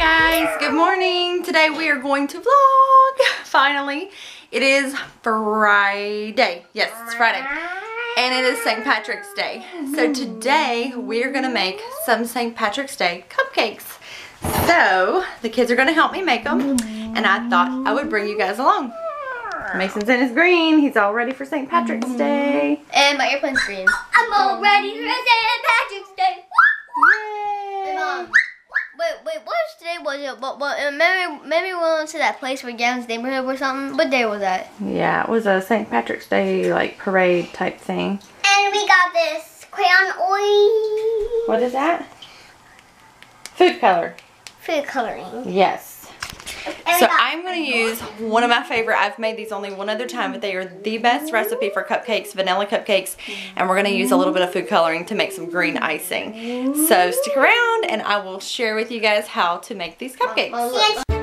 guys, good morning. Today we are going to vlog, finally. It is Friday. Yes, it's Friday. And it is St. Patrick's Day. So today we are gonna make some St. Patrick's Day cupcakes. So the kids are gonna help me make them and I thought I would bring you guys along. Mason's in his green. He's all ready for St. Patrick's Day. And my airplane's green. I'm all ready for St. Patrick's Day. Hey, Mom. Wait, wait, what was today? It? What? What? uh, Maybe, maybe we went to that place where Gavin's neighborhood or something. What day was that? Yeah, it was a St. Patrick's Day like parade type thing. And we got this crayon oil. What is that? Food color. Food coloring. Yes. So I'm going to use one of my favorite. I've made these only one other time, but they are the best recipe for cupcakes, vanilla cupcakes. And we're going to use a little bit of food coloring to make some green icing. So stick around and I will share with you guys how to make these cupcakes.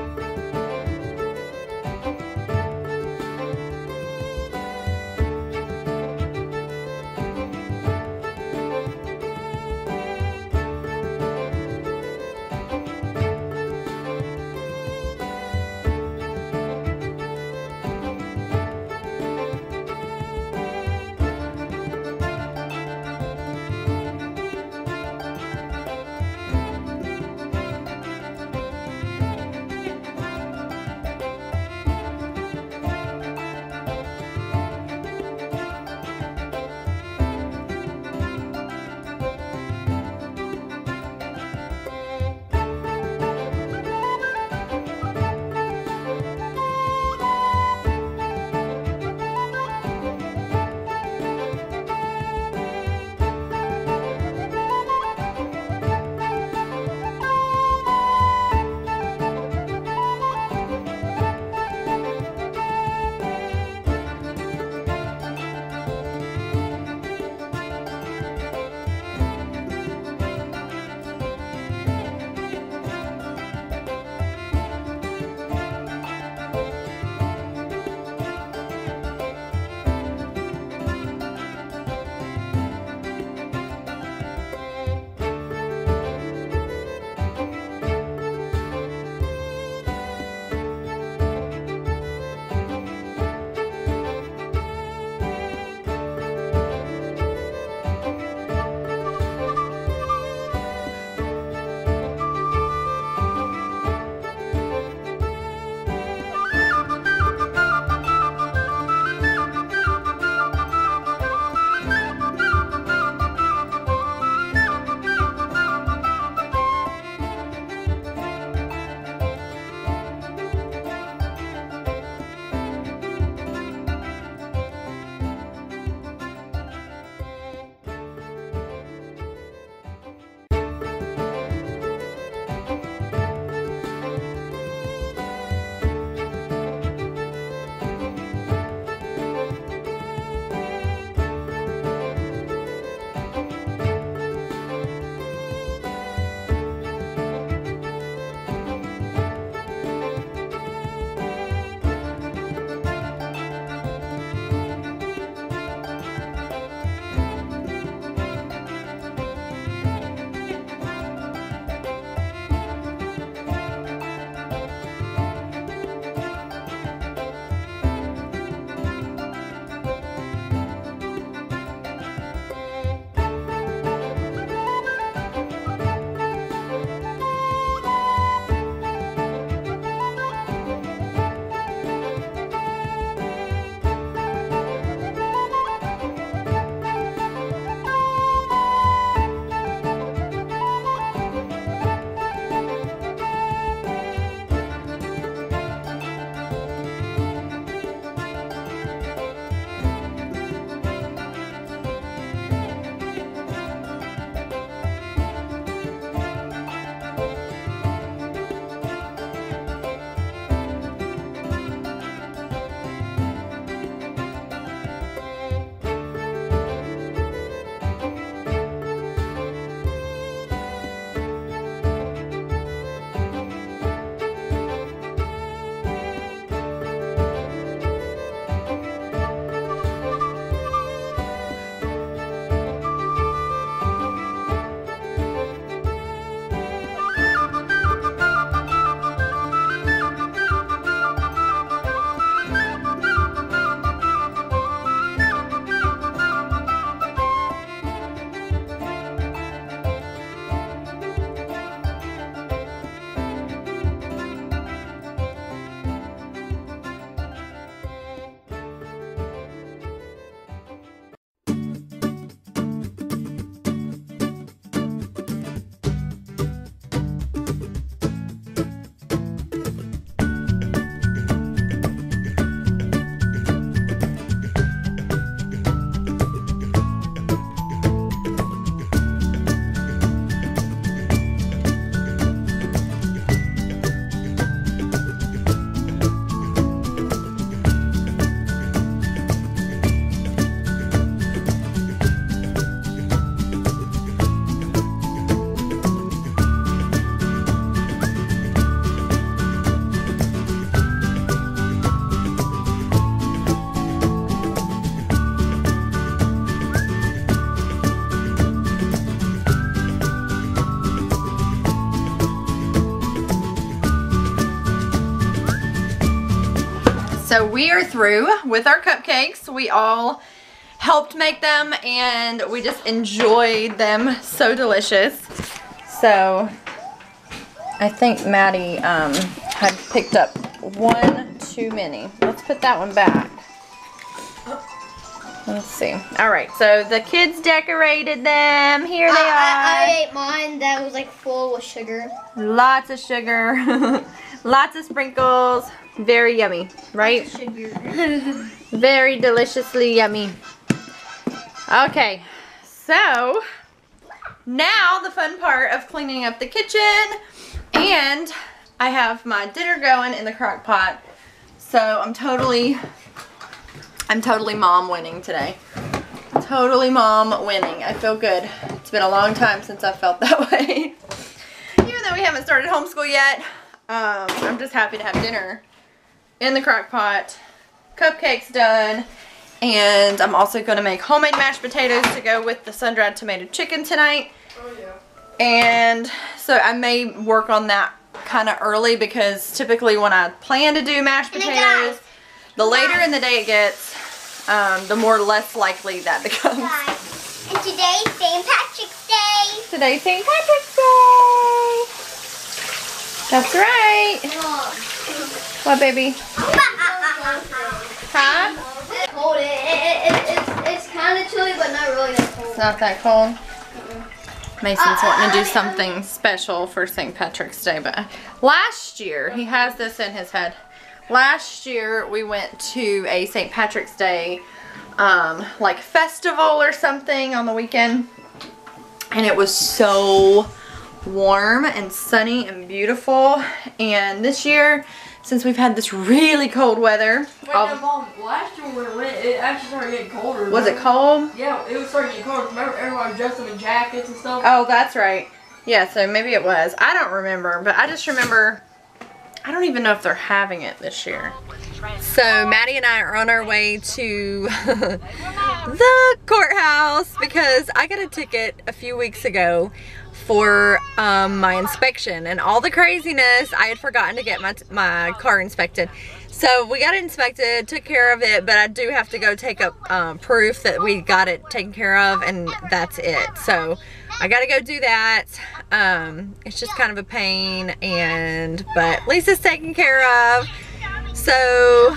So we are through with our cupcakes. We all helped make them and we just enjoyed them. So delicious. So I think Maddie um, had picked up one too many. Let's put that one back. Let's see. All right, so the kids decorated them. Here they I, I, I ate mine that was like full with sugar. Lots of sugar. Lots of sprinkles. Very yummy, right? Very deliciously yummy. Okay, so now the fun part of cleaning up the kitchen and I have my dinner going in the crock pot. So I'm totally, I'm totally mom winning today. Totally mom winning. I feel good. It's been a long time since I felt that way. Even though we haven't started homeschool yet, um, I'm just happy to have dinner in the crock pot cupcakes done. And I'm also going to make homemade mashed potatoes to go with the sun-dried tomato chicken tonight. Oh, yeah. And so I may work on that kind of early because typically when I plan to do mashed potatoes, guys, the later in the day it gets, um, the more less likely that becomes. Guys, and today's St. Patrick's Day. Today's St. Patrick's Day. That's right. What, baby? Huh? It's cold. It, it, it, it's it's kind of chilly, but not really that cold. It's not that cold. Mason's uh, wanting to do uh, uh, something special for St. Patrick's Day, but last year, he has this in his head. Last year, we went to a St. Patrick's Day, um, like festival or something on the weekend, and it was so warm and sunny and beautiful. And this year, since we've had this really cold weather, Wait, no, Mom, last year when it went, it actually started getting colder. was it cold? Yeah, it was starting to get colder. Remember, everyone was dressed in jackets and stuff? Oh, that's right. Yeah, so maybe it was. I don't remember, but I just remember. I don't even know if they're having it this year. So Maddie and I are on our way to the courthouse because I got a ticket a few weeks ago for um, my inspection and all the craziness. I had forgotten to get my my car inspected. So we got it inspected, took care of it, but I do have to go take up um, proof that we got it taken care of, and that's it. So I got to go do that. Um, it's just kind of a pain, and but it's taken care of. So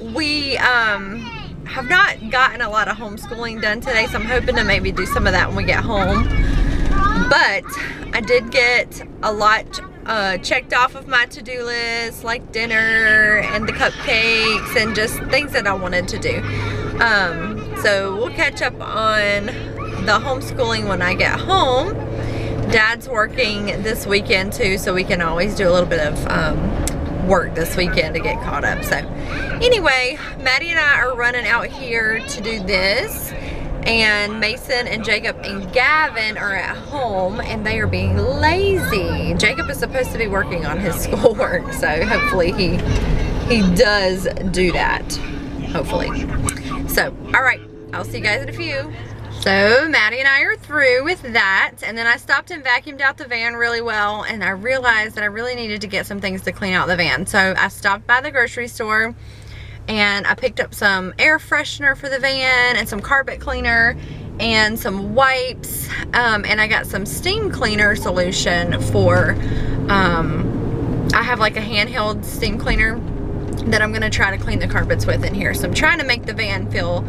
we um, have not gotten a lot of homeschooling done today, so I'm hoping to maybe do some of that when we get home. But I did get a lot uh, checked off of my to-do list, like dinner and the cupcakes and just things that I wanted to do. Um, so we'll catch up on the homeschooling when I get home. Dad's working this weekend too, so we can always do a little bit of um, work this weekend to get caught up. So anyway, Maddie and I are running out here to do this and Mason and Jacob and Gavin are at home and they are being lazy. Jacob is supposed to be working on his schoolwork, so hopefully he he does do that. Hopefully. So, all right, I'll see you guys in a few. So Maddie and I are through with that and then I stopped and vacuumed out the van really well and I realized that I really needed to get some things to clean out the van. So I stopped by the grocery store and I picked up some air freshener for the van and some carpet cleaner and some wipes um, and I got some steam cleaner solution for um, I have like a handheld steam cleaner that I'm gonna try to clean the carpets with in here so I'm trying to make the van feel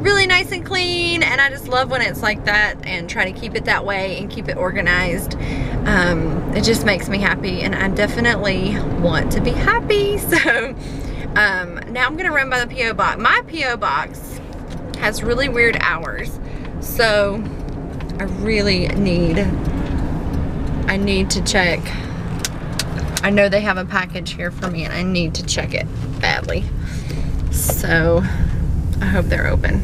really nice and clean and I just love when it's like that and try to keep it that way and keep it organized um, it just makes me happy and I definitely want to be happy so um, now I'm gonna run by the P.O. box. My P.O. box has really weird hours. So I really need, I need to check. I know they have a package here for me and I need to check it badly. So I hope they're open.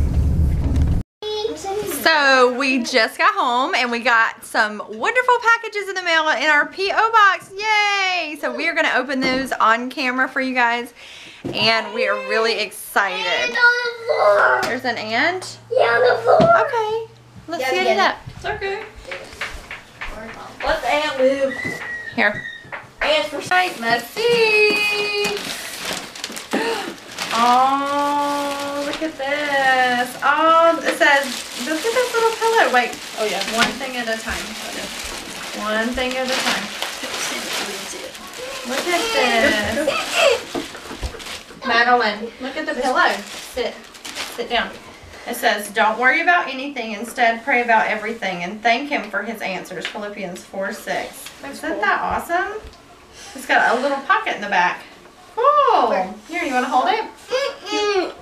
So we just got home and we got some wonderful packages in the mail in our P.O. box. Yay! So we are gonna open those on camera for you guys and we are really excited. And on the floor. There's an ant? Yeah, on the floor. Okay. Let's Yeah, get get it it. up. It's okay. Let the ant live. Here. Ants for Right, let's see. Oh, look at this. Oh, it says, look at this little pillow. Wait, Oh yeah. one thing at a time. One thing at a time. Look at this. Madeline, look at the pillow. Sit. Sit down. It says, don't worry about anything. Instead, pray about everything and thank him for his answers. Philippians 4, 6. Isn't that awesome? It's got a little pocket in the back. Cool. Here, you want to hold it? It. Maddie's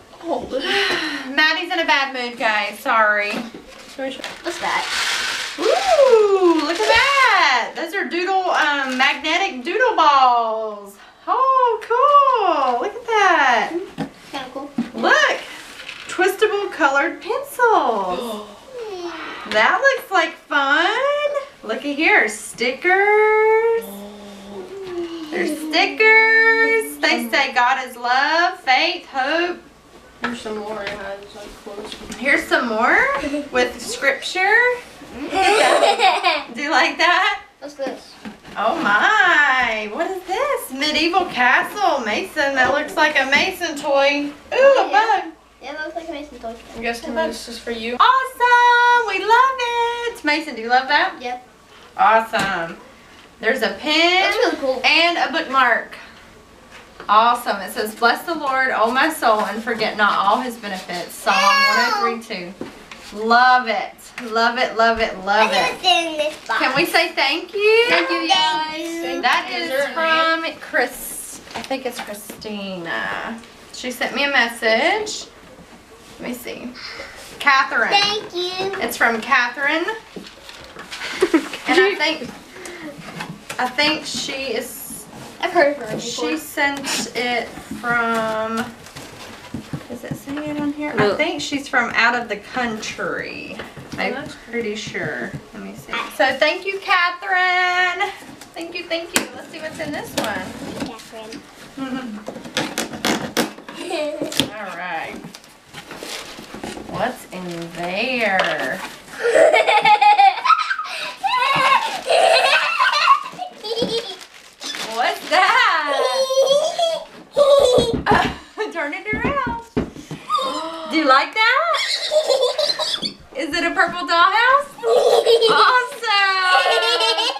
in a bad mood, guys. Sorry. What's that? Ooh, look at that. Those are doodle, um, magnetic doodle balls. Oh, cool. Look at that. Kind of cool. Look. Twistable colored pencils. That looks like fun. Look at here. Stickers. There's stickers. They say God is love, faith, hope. Here's some more. It has like clothes. Here's some more with scripture. Do you like that? What's this? Oh my, what is this? Medieval castle mason. That looks like a mason toy. Ooh, a oh, bug. Yeah, it looks like a mason toy. I'm guessing this is for you. Awesome, we love it. Mason, do you love that? Yep. Awesome. There's a That's pen really cool. and a bookmark. Awesome. It says, Bless the Lord, O my soul, and forget not all his benefits. Psalm 103 2. Love it. Love it, love it, love it. in this box? Can we say thank you? Thank you, guys. That Is is there a from Chris. I think it's Christina. She sent me a message. Let me see. Catherine. Thank you. It's from Catherine. And I think I think she is I've heard of her she sent it from Does it say it on here? I think she's from out of the country. Oh, I'm that's pretty sure. Let me see. Ah. So thank you, Catherine. Thank you, thank you. Let's see what's in this one. Catherine. All right. What's in there? What's that? Turn it around. Do you like that? Is it a purple dollhouse? Awesome.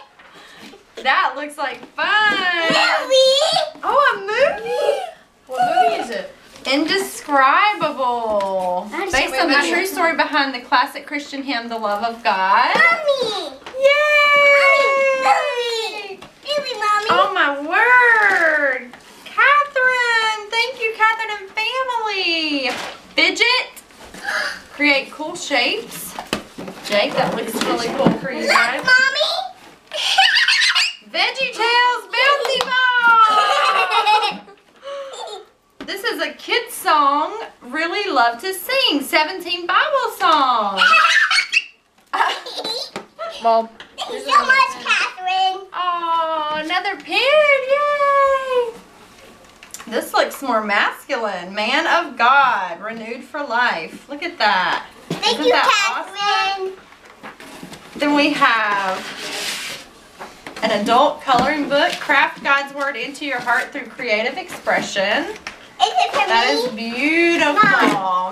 That looks like fun. Movie! Oh, a movie? What movie is it? Indescribable. Based on the true story behind the classic Christian hymn, The Love of God. Mommy. Yay! Really, mommy? Oh my word! Catherine! Thank you, Catherine and family! Fidget! Create cool shapes. Jake, that looks really cool for you guys. Mommy? Veggie Tales Bouncy Ball! This is a kid song. Really love to sing. 17 Bible songs. Mom. Thank you so much, Catherine. Oh, another pen. Yay. This looks more masculine. Man of God, renewed for life. Look at that. Thank Isn't you, that Catherine. Then we have an adult coloring book, Craft God's Word into your heart through creative expression. Is it for That me? is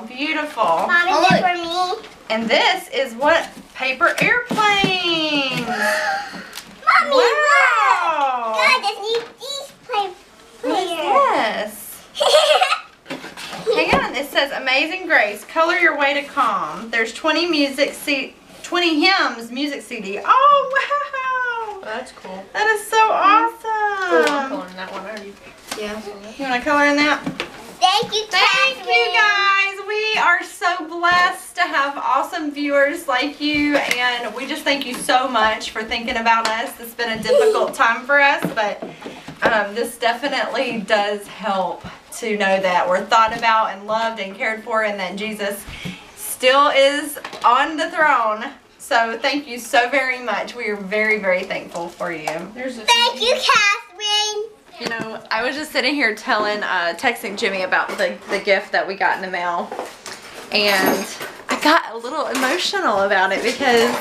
beautiful. Beautiful. Mom, is Oh, it for me? And this is what? Paper airplanes. Mommy, look. Wow. God, this new these play What is player. this? Hang on, it says Amazing Grace, color your way to calm. There's 20 music C 20 hymns music CD. Oh wow! That's cool. That is so Oh, I'm awesome. coloring that one. I already. Yeah. You want to color in that? Thank you, Thank Catherine. you guys. We are so blessed to have awesome viewers like you and we just thank you so much for thinking about us. It's been a difficult time for us, but um, this definitely does help to know that we're thought about and loved and cared for and that Jesus still is on the throne. So thank you so very much. We are very, very thankful for you. There's a. Thank you, Catherine. You know, I was just sitting here telling, uh, texting Jimmy about the, the gift that we got in the mail. And I got a little emotional about it because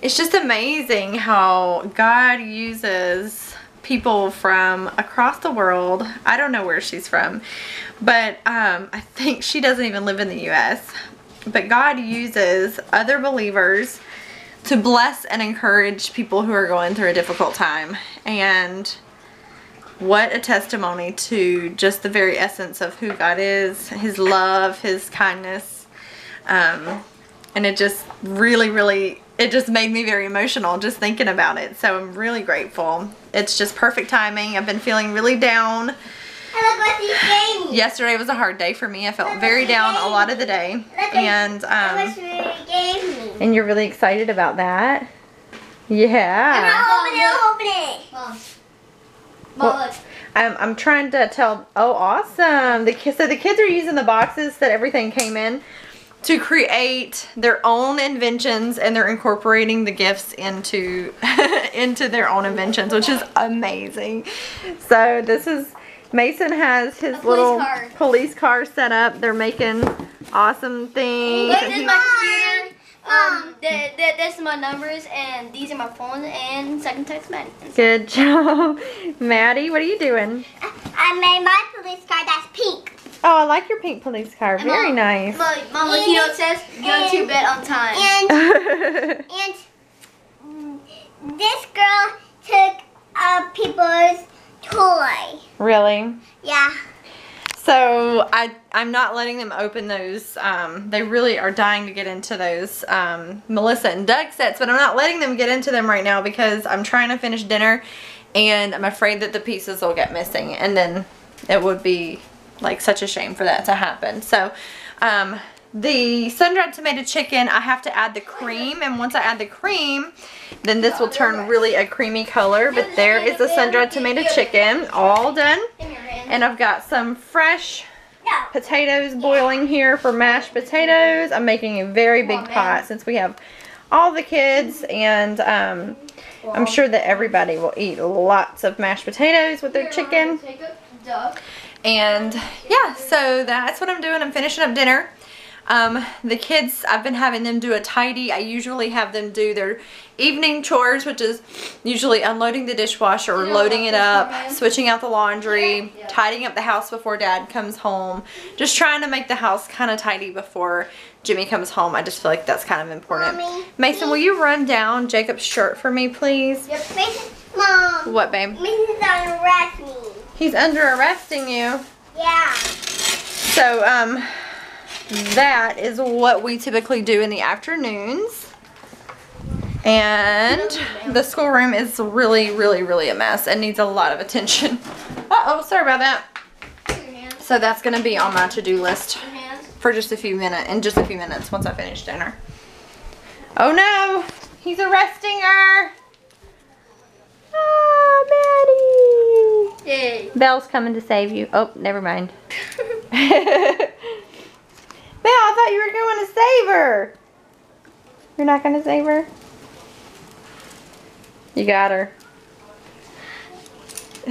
it's just amazing how God uses people from across the world. I don't know where she's from, but um, I think she doesn't even live in the U.S. But God uses other believers to bless and encourage people who are going through a difficult time. And what a testimony to just the very essence of who God is, His love, His kindness. Um, and it just really, really, it just made me very emotional just thinking about it. So I'm really grateful. It's just perfect timing. I've been feeling really down. And look what he gave me. Yesterday was a hard day for me. I felt very down a lot of the day. And, um, what he me. and you're really excited about that? Yeah. not opening. Open it. Mom. Well- I'm, I'm trying to tell, oh, awesome. The kids, so the kids are using the boxes that everything came in to create their own inventions and they're incorporating the gifts into, into their own inventions, which is amazing. So this is, Mason has his police little car. police car set up. They're making awesome things. This is my computer. Um, th- th- this is my numbers, and these are my phones, and second text Maddie. Good job. Maddie, what are you doing? I made my police car that's pink. Oh, I like your pink police car. And Very Mom- nice. Mom, Mom, look, you know what it says? Go to bed on time. And and this girl took uh, people's toy. really? Yeah. So I I'm not letting them open those. Um, they really are dying to get into those um, Melissa and Doug sets, but I'm not letting them get into them right now because I'm trying to finish dinner, and I'm afraid that the pieces will get missing, and then it would be like such a shame for that to happen. So. Um, the sun-dried tomato chicken, I have to add the cream, and once I add the cream, then this will turn really a creamy color. But there is the sun-dried tomato chicken, all done. And I've got some fresh potatoes boiling here for mashed potatoes. I'm making a very big pot since we have all the kids and um, I'm sure that everybody will eat lots of mashed potatoes with their chicken. A. And yeah, so that's what I'm doing. I'm finishing up dinner. Um, the kids, I've been having them do a tidy. I usually have them do their evening chores, which is usually unloading the dishwasher or loading it up, switching out the laundry, tidying up the house before dad comes home. Just trying to make the house kind of tidy before Jimmy comes home. I just feel like that's kind of important. Mommy, Mason, will you run down Jacob's shirt for me, please? Yep. Mason, mom. What, babe? Mason's on arrest me. He's under arresting you. Yeah. So, um, that is what we typically do in the afternoons. And the schoolroom is really, really, really a mess and needs a lot of attention. Uh-oh, sorry about that. So that's going to be on my to-do list for just a few minutes, in just a few minutes once I finish dinner. Oh no, he's arresting her. Ah, Maddie. Yay. Belle's coming to save you. Oh, never mind. Belle, I thought you were going to save her. You're not going to save her? You got her.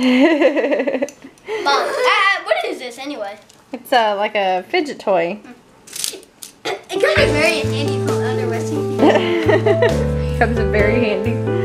Mom, ah, what is this anyway? It's uh, like a fidget toy. It comes in very handy from under. Comes in very handy.